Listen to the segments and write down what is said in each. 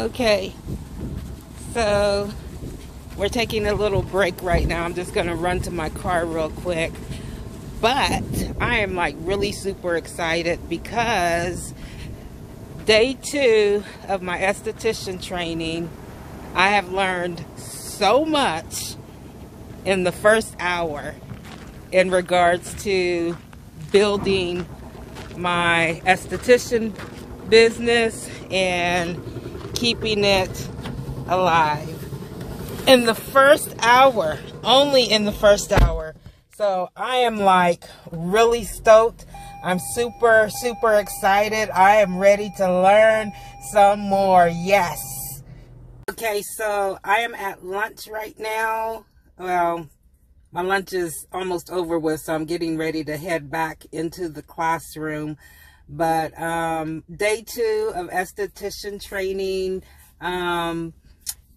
Okay, so we're taking a little break right now. I'm just gonna run to my car real quick. But I am like really super excited because day two of my esthetician training, I have learned so much in the first hour in regards to building my esthetician business and keeping it alive. In the first hour, only in the first hour. So I am like really stoked. I'm super, super excited. I am ready to learn some more. Yes. Okay, so I am at lunch right now. Well, my lunch is almost over with, so I'm getting ready to head back into the classroom. But um, day two of esthetician training um,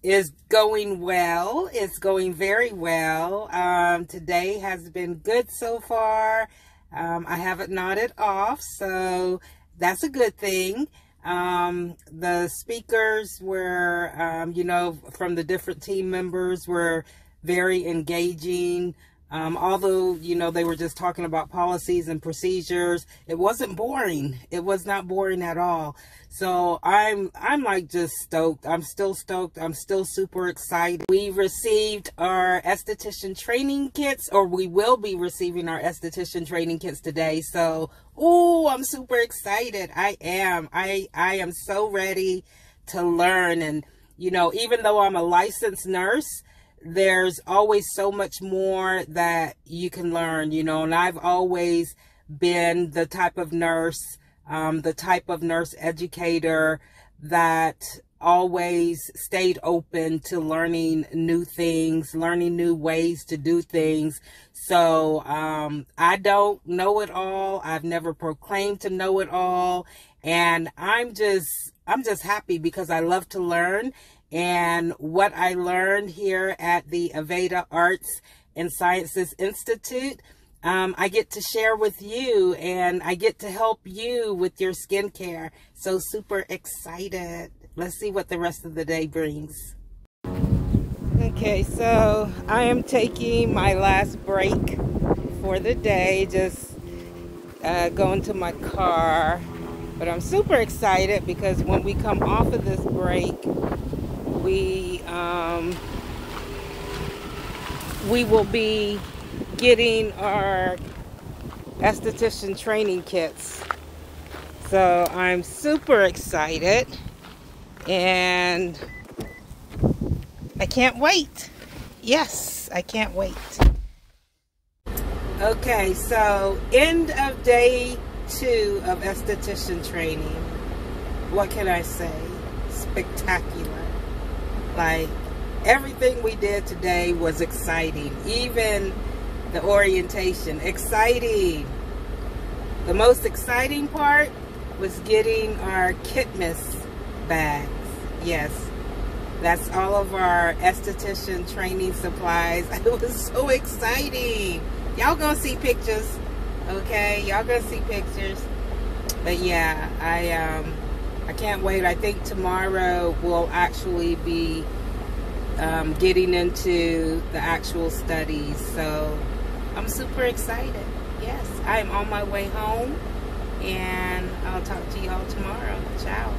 is going well. It's going very well. Um, today has been good so far. Um, I haven't nodded off, so that's a good thing. Um, the speakers were, um, you know, from the different team members were very engaging. Um, although, you know, they were just talking about policies and procedures, it wasn't boring. It was not boring at all. So I'm, I'm like just stoked. I'm still stoked. I'm still super excited. We received our esthetician training kits, or we will be receiving our esthetician training kits today. So, oh, I'm super excited. I am. I, I am so ready to learn. And, you know, even though I'm a licensed nurse, there's always so much more that you can learn, you know, and I've always been the type of nurse, um, the type of nurse educator that always stayed open to learning new things, learning new ways to do things. So um, I don't know it all. I've never proclaimed to know it all. And I'm just, I'm just happy because I love to learn and what I learned here at the Aveda Arts and Sciences Institute, um, I get to share with you and I get to help you with your skincare. So super excited. Let's see what the rest of the day brings. Okay, so I am taking my last break for the day, just uh, going to my car. But I'm super excited because when we come off of this break, we um, we will be getting our esthetician training kits. So I'm super excited and I can't wait. Yes, I can't wait. Okay, so end of day two of esthetician training. What can I say? Spectacular. Like everything we did today was exciting. Even the orientation, exciting. The most exciting part was getting our Kitmus bags. Yes, that's all of our esthetician training supplies. It was so exciting. Y'all gonna see pictures, okay? Y'all gonna see pictures. But yeah, I um I can't wait. I think tomorrow we'll actually be um, getting into the actual studies. So I'm super excited. Yes, I am on my way home and I'll talk to y'all tomorrow. Ciao.